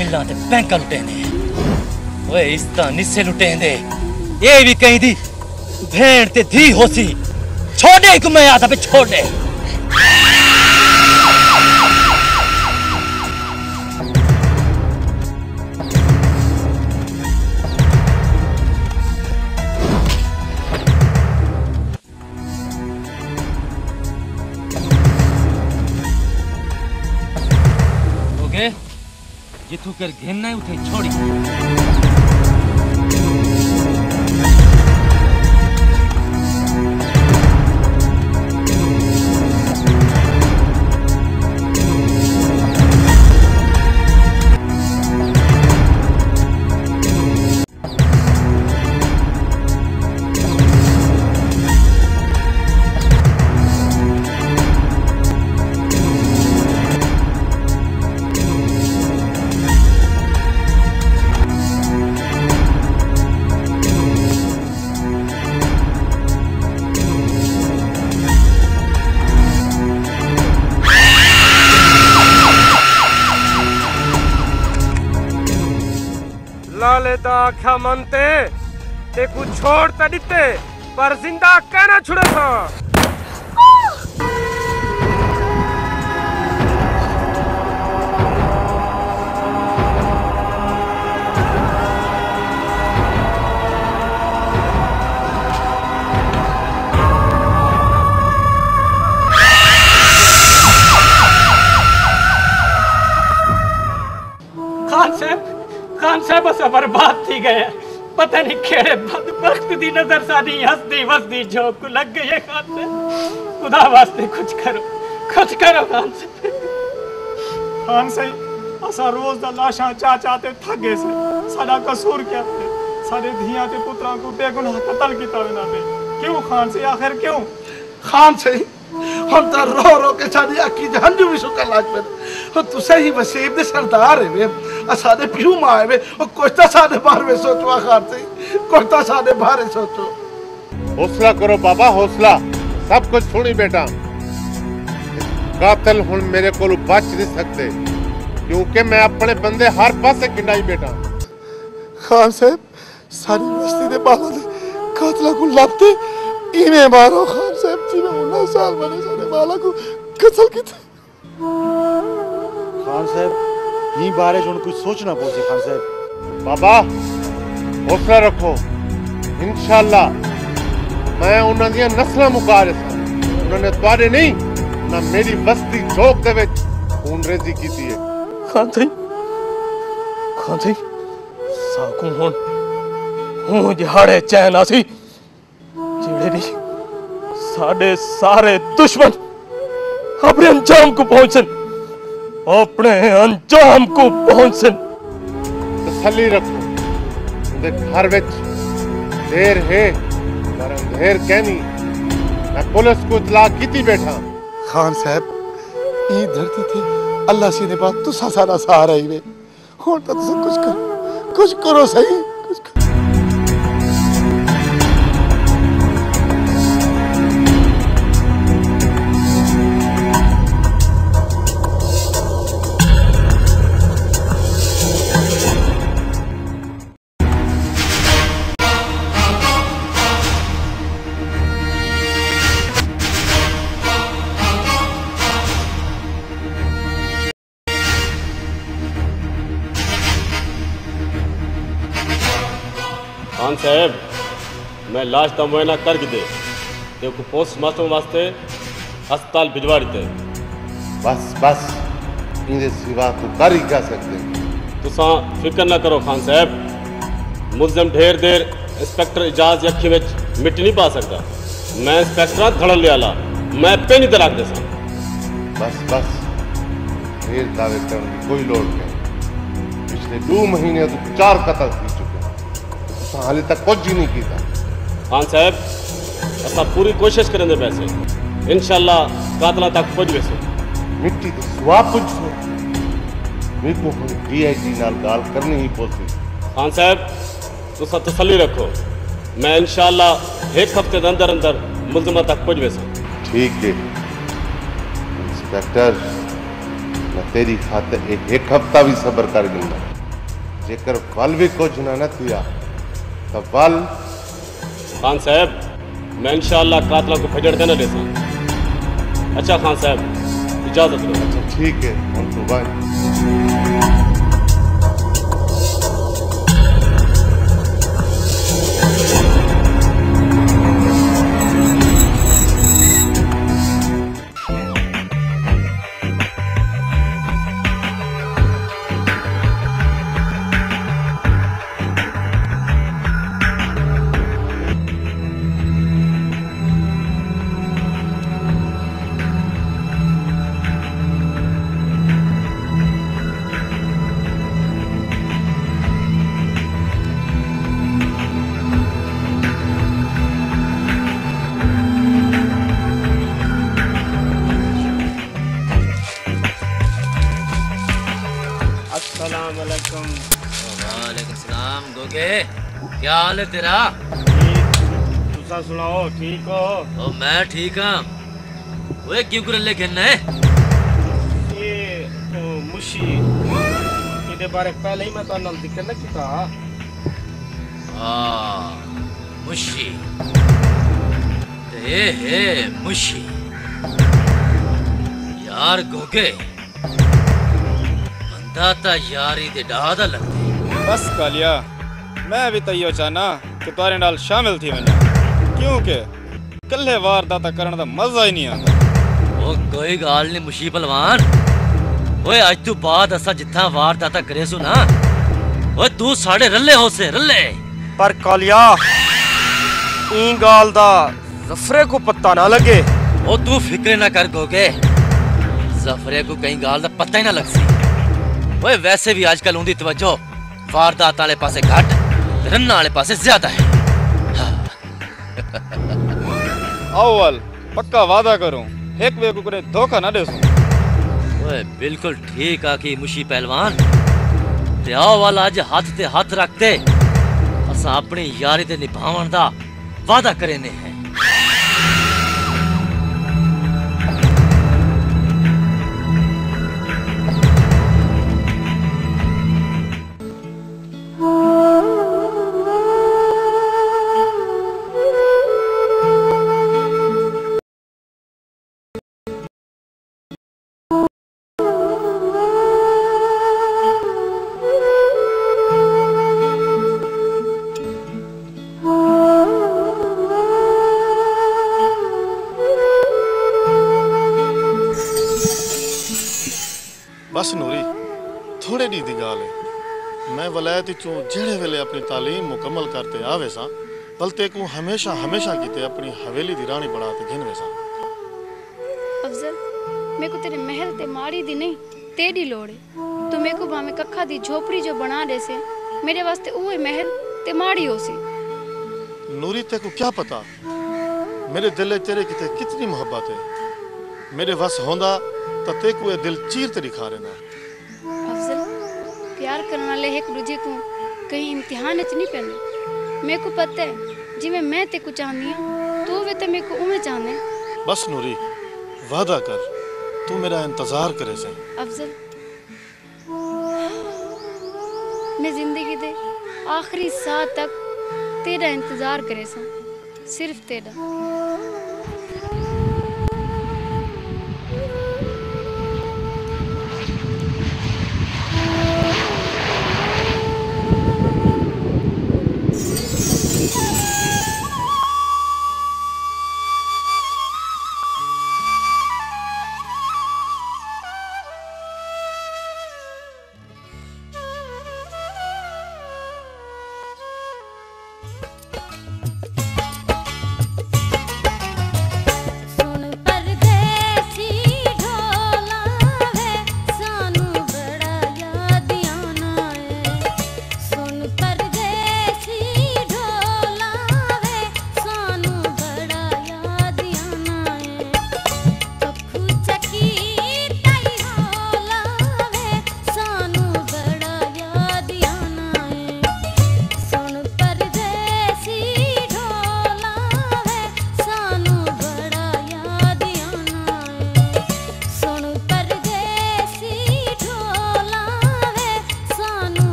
फैक्ट्रियाँ मिल्लां ते बैंकां लुटेंदे ओए इस तां निस्से लुटेंदे ये भी कहीं दी भेड़ ते धी होसी छोड़े को मैं आता पे जिथू कर घेरना है उठे छोड़ी आख्या मनते ते कुछ छोड़ त दिते पर ज़िंदा कहना छुड़े था। साहब असा बर्बाद थी गए पता नहीं केड़े बदबख्त दी नज़र साडी हंसदी वसदी झोंक लग गई है खान साहब खुदा वास्ते कुछ करो कुछ करो खान साहब खान सही असा रोज दा लाशां चा चाते थक गए से। साडा कसूर क्या है साडे धियाँ ते पुत्रां को बेगुनाह कत्ल कीता विना दे क्यों खान से? आखिर क्यों? खान सही हम तो रो रो के साडी अखी जहंजू भी सुकन लाग पे और तुसे ही वसीब दे सरदार है साडे पियो माँ है वे और कुछ तो साडे बारे में सोचो खान सही कुछ तो साडे बारे सोचो हौसला करो बाबा हौसला सब कुछ सुनी बेटा कातल हुन मेरे को बच नहीं सकते क्योंकि मैं अपने बंदे हर पासे किंडाई बेटा खान साहब सारी बस्ती दे बाला दे कातला को लाते इमे मारो खान साहब जिन्हें उन्ना साल बने सारे बाला को कत्ल किया खान साहब ये बारे जो कुछ सोचना पहुँचे खान साहब। बाबा हौसला रखो। इंशाल्लाह मैं उन्हें दिया नस्ल मुकार उन्होंने तुआरे नहीं ना मेरी बस्ती चौक के बीच खून रेजी की थी खान साहब खान साहब साकुम हुन हूँ जहाड़े चैन आसी जेड़े दी साडे सारे दुश्मन अपने अंजाम को पहुंचन। अपने अंजाम को पहुँचे तसली रखो। घर विच देर है पर अंधेर कहनी मैं पुलिस को इतला की बैठा। खान साहब ये धरती थी अल्लाह सी ने बात तुसा सारा सहारा ही वे। हुन तो तुम कुछ करो कुछ करो सही। मैं लाश का मुआयना कर दे ते को पोस्टमास्टर वास्ते अस्पताल भिजवा देते बस बस इनके सिवा तो कर ही क्या सकते तुसा फ़िक्र ना करो खान साहब मुलजम ढेर देर इंस्पेक्टर इजाज अखी में मिट्टी नहीं पा सकता मैं इंस्पेक्टर धड़ल लिया मैं पे नहीं तलाक दे सा बस बस ढेर दावे करने की कोई लोड़ नहीं पिछले दो महीने तो चार कतल थी चुके तुसा हाले तक कुछ ही नहीं किया खान साहब असा पूरी कोशिश करेंगे वैसे इनशाला कातला तक पहुँच वैसे मिट्टी तो सुहा सो। मेरे को गाल करनी ही पौती खान साहब तुसा तसली रखो। मैं इनशाला एक हफ़्ते के अंदर अंदर मुलजमा तक पहुँच वैसे ठीक है। इंस्पेक्टर मैं तेरी खातिर एक, एक हफ़्ता भी सब्र कर गिलना जेकर वल भी कुछ ना न थिया तो वल खान साहब, मैं इंशाल्लाह कातला को फजड़ देना देता अच्छा खान साहब, इजाज़त दो। ठीक है हम वालेकुम गोगे क्या हाल है तेरा? सुनाओ ठीक हो? ओ मैं ठीक हूँ। ओए क्यों कुरले खेलना? है ये तो बारे पहले ही मैं तो नाल दिक्कत ना किता। आ मुशी। ते हे मुशी। यार गोगे। ਦਾਤਾ ਯਾਰੀ ਦੇ ਡਾ ਦਾ ਲੱਗਦੇ ਬਸ ਕਾਲਿਆ ਮੈਂ ਵੀ ਤਈਓ ਚਾਹਨਾ ਕਿ ਤੁਹਾਰੇ ਨਾਲ ਸ਼ਾਮਿਲ ਥੀ ਵਣਾ ਕਿਉਂਕਿ ਕੱਲੇ ਵਾਰ ਦਾਤਾ ਕਰਨ ਦਾ ਮਜ਼ਾ ਹੀ ਨਹੀਂ ਆਉਂਦਾ ਉਹ ਕੋਈ ਗਾਲ ਨਹੀਂ ਮੁਸ਼ੀ ਪਹਿਲਵਾਨ ਓਏ ਅੱਜ ਤੂੰ ਬਾਅਦ ਅਸਾਂ ਜਿੱਥਾਂ ਵਾਰ ਦਾਤਾ ਕਰੇ ਸੋ ਨਾ ਓਏ ਤੂੰ ਸਾਡੇ ਰੱਲੇ ਹੋਸੇ ਰੱਲੇ ਪਰ ਕਾਲਿਆ ਈ ਗਾਲ ਦਾ ਜ਼ਫਰੇ ਕੋ ਪਤਾ ਨਾ ਲਗੇ ਉਹ ਤੂੰ ਫਿਕਰ ਨਾ ਕਰ ਗੋਗੇ ਜ਼ਫਰੇ ਕੋ ਕਈ ਗਾਲ ਦਾ ਪਤਾ ਹੀ ਨਾ ਲੱਗ ਸੀ ओए वैसे भी आजकल उनकी तवज्जो वारदात वाले पासे घट रन्ना वाले पासे ज़्यादा है। अव्वल पक्का वादा करूँ एक वे को करे धोखा ना दे ओए बिल्कुल ठीक आखी मुशी पहलवान ते आओ वाला अज हाथ ते हाथ रखते असा अपनी यारी ते निभावन दा वादा करे ने हैं। ਵਲਾਇਤ ਚੋਂ ਜਿਹੜੇ ਵੇਲੇ ਆਪਣੀ ਤਾਲੀਮ ਮੁਕੰਮਲ ਕਰਤੇ ਆਵੇ ਸਾਂ ਬਲਤੇ ਕੋ ਹਮੇਸ਼ਾ ਹਮੇਸ਼ਾ ਕੀਤੇ ਆਪਣੀ ਹਵੇਲੀ ਦੀ ਰਾਣੀ ਬਣਾ ਤੇ ਘਿਨਵੇ ਸਾਂ। ਅਫਜ਼ਲ ਮੇਰੇ ਕੋ ਤੇਰੇ ਮਹਿਲ ਤੇ ਮਾੜੀ ਦੀ ਨਹੀਂ ਤੇਰੀ ਲੋੜ ਹੈ ਤੂੰ ਕੋ ਭਾਵੇਂ ਕੱਖਾ ਦੀ ਝੋਪੜੀ ਜੋ ਬਣਾ ਦੇ ਸੇ ਮੇਰੇ ਵਾਸਤੇ ਉਹ ਮਹਿਲ ਤੇ ਮਾੜੀ ਹੋ ਸੀ। ਨੂਰੀ ਤੇ ਕੋ ਕੀ ਪਤਾ? ਮੇਰੇ ਦਿਲ ਤੇਰੇ ਕਿਤੇ ਕਿਤਨੀ ਮੁਹੱਬਤ ਹੈ ਮੇਰੇ ਵਸ ਹੁੰਦਾ ਤਾਂ ਤੇ ਕੋ ਇਹ ਦਿਲ ਚੀਰ ਤੇ ਦਿਖਾ ਅਫਜ਼ਲ प्यार करने वाले है गुरु को कहीं इम्तिहान च नहीं पैना मेरे को पता है जिमें मैं ते को चाहनी हूँ तू वे तो मेरे को उमें चाहने। बस नूरी वादा कर तू मेरा इंतज़ार करे से। अफजल मैं ज़िंदगी दे आखिरी साह तक तेरा इंतज़ार करे सा सिर्फ़ तेरा।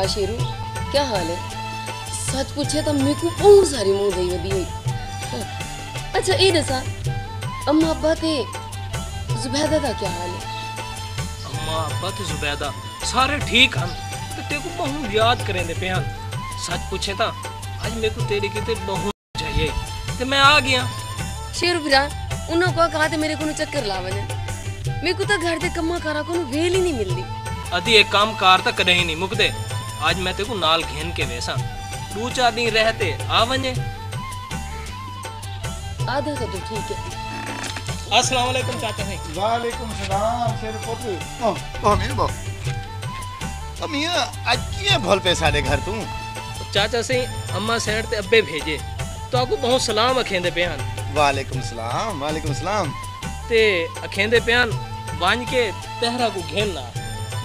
रहा शेरू? क्या हाल है? सच पूछे तो मेरे को बहुत सारी मुँह गई अभी हुई अच्छा ये दसा अम्मा अब्बा ते जुबैदा का क्या हाल है? अम्मा अब्बा ते जुबैदा सारे ठीक हैं। तो तेरे को बहुत याद करेंगे पे हैं सच पूछे तो आज मेरे को तेरे किते तो बहुत चाहिए। तो मैं आ गया। शेरू भरा उन्होंने कहा कहा तो मेरे को चक्कर लावन है मेरे को तो घर के कमा कारा को वेल ही नहीं मिलती। अति एक काम कार तक नहीं मुकदे आज मैं तेको नाल घेन के वैसा। दू चार दिन रहते आ आधा तो ठीक है। अस्सलाम वालेकुम चाचा भाई। वालेकुम सलाम शेर पुत ओ ओ मेरे तो मियाँ आज किए भल पैसा दे घर तू? चाचा से अम्मा सेठ ते अब्बे भेजे। तो आपको बहुत सलाम अखेंदे प्यान वालेकुम सलाम वालेकुम सलाम। ते अखेंदे प्यान बांज के तहरा को घेन ना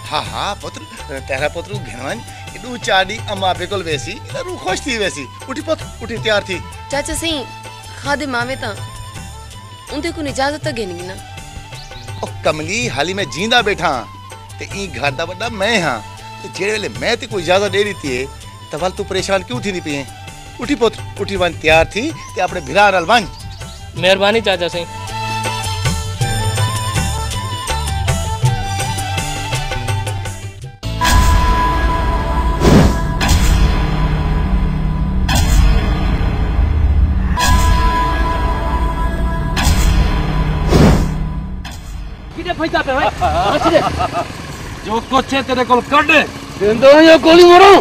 हाँ हाँ पुत्र तेरा पुत्र घेनवान એડું ચાડી અમા ભેગોલ વેસી રૂ ખુશ થઈ વેસી ઉઠી પત ઉઠી તૈયાર થઈ ચાચા સઈ ખાદે મામે તા उनते को इजाज़त तो गेनी ना ओ कमली हाली मैं जींदा बैठा हाँ। ते ई घर दा बड़ा मैं हाँ। ते जेड़े वेले मैं ते को इजाज़त दे दी थी तवल तू परेशान क्यों थी नी पिए उठी पोत उठी वन तैयार थी ते अपने भिरा नाल वन मेहरबानी चाचा सही। जो कुछ है तेरे को गोली मारो?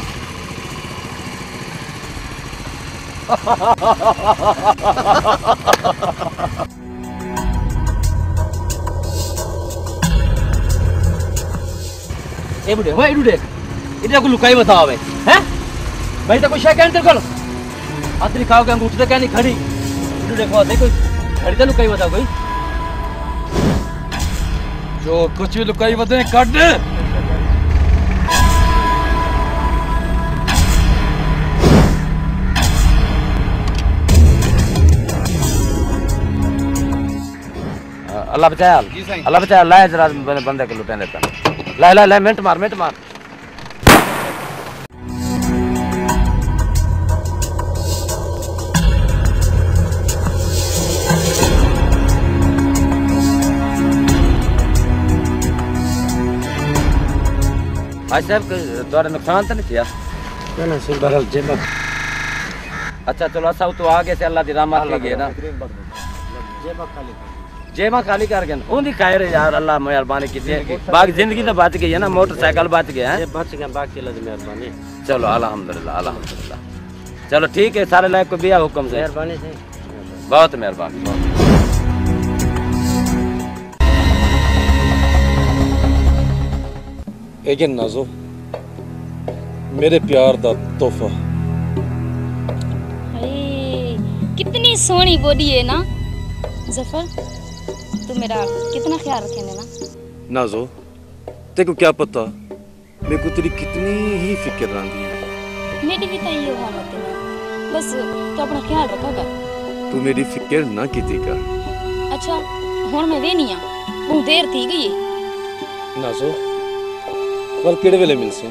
ए बुढ़े भाई डुडे इधर को लुकाई बताओ भाई। हैं? भाई तो कोई शक है तेरे को आदमी खाओगे अंगूठे तो कहनी खड़ी। देखो देखो। खड़ी तो लुकाई बताओ कोई जो कुछ भी लुकाई बता काट। अल्लाह बचाया। अल्लाह बचाया जरा बंदे को लुटेने देता ला ला ला मिनट मार मिनट मार। भाई साहब तुम्हारा नुकसान तो नहीं किया? जेब अच्छा चलो असा तो आगे से अल्लाह की की ना? जेमा खाली कर। गए उनकी खैर है यार अल्लाह मेहरबानी की बाकी ज़िंदगी तो बच गई है ना मोटरसाइकिल बच गया है। बच गया बाकी मेहरबानी। चलो अल्हम्दुलिल्लाह अल्हम्दुलिल्लाह। चलो ठीक है सारे लायक को बिया हुक्म से। मेहरबानी बहुत मेहरबानी। बहुत ਇਹ ਨਾਜ਼ੋ ਮੇਰੇ ਪਿਆਰ ਦਾ ਤੋਹਫਾ अरे, कितनी सोहनी बॉडी है ना जफर तू मेरा कितना ख्याल रखेंगे ना नाजो तेरे को क्या पता मेरे को तेरी कितनी ही फिक्र रही है मेरी भी तो ये हालत है बस तू अपना ख्याल रखेगा तू मेरी फिक्र ना की कर अच्छा हुन मैं वेनी आ बहुत देर थी गई है नाजो कल केड़े वेले मिलसे।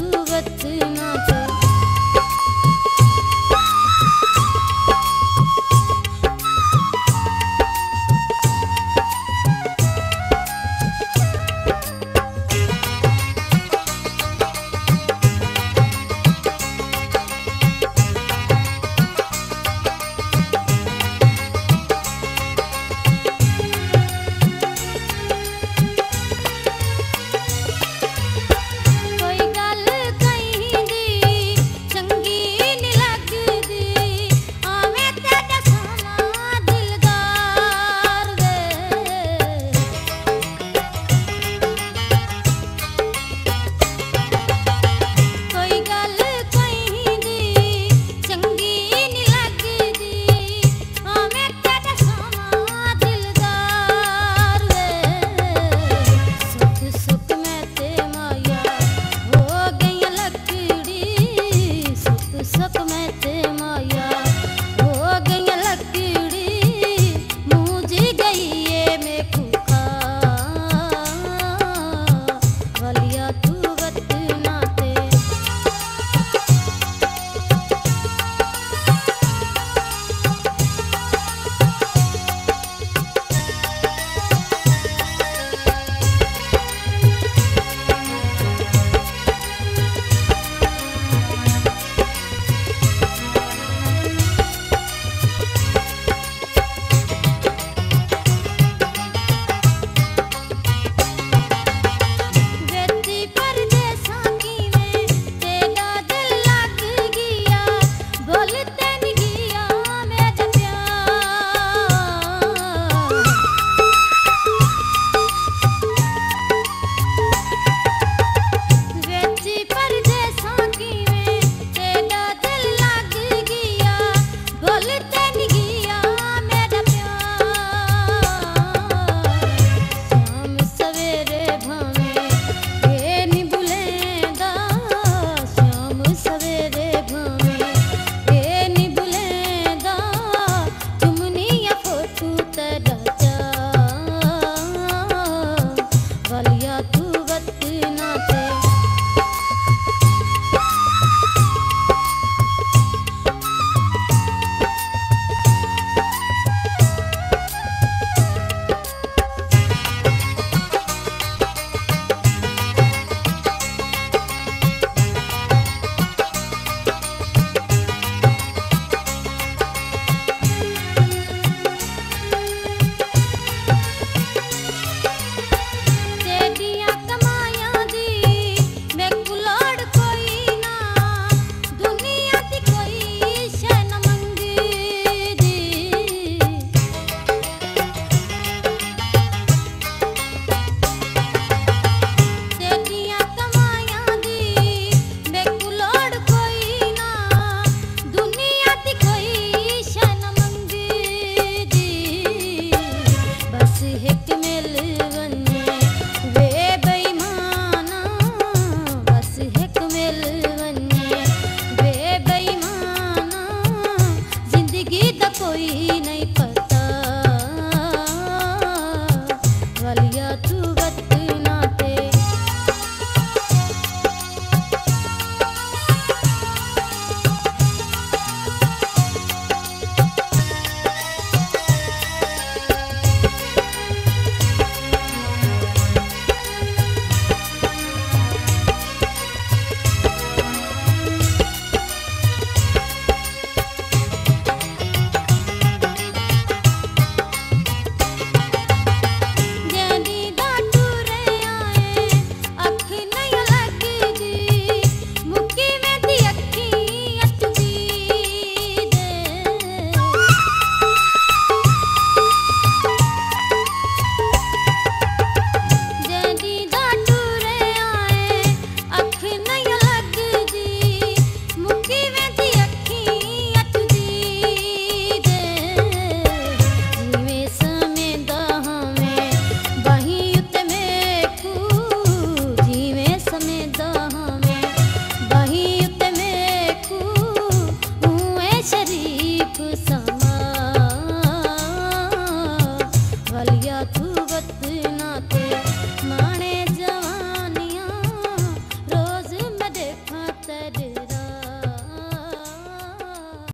सुवत नाचो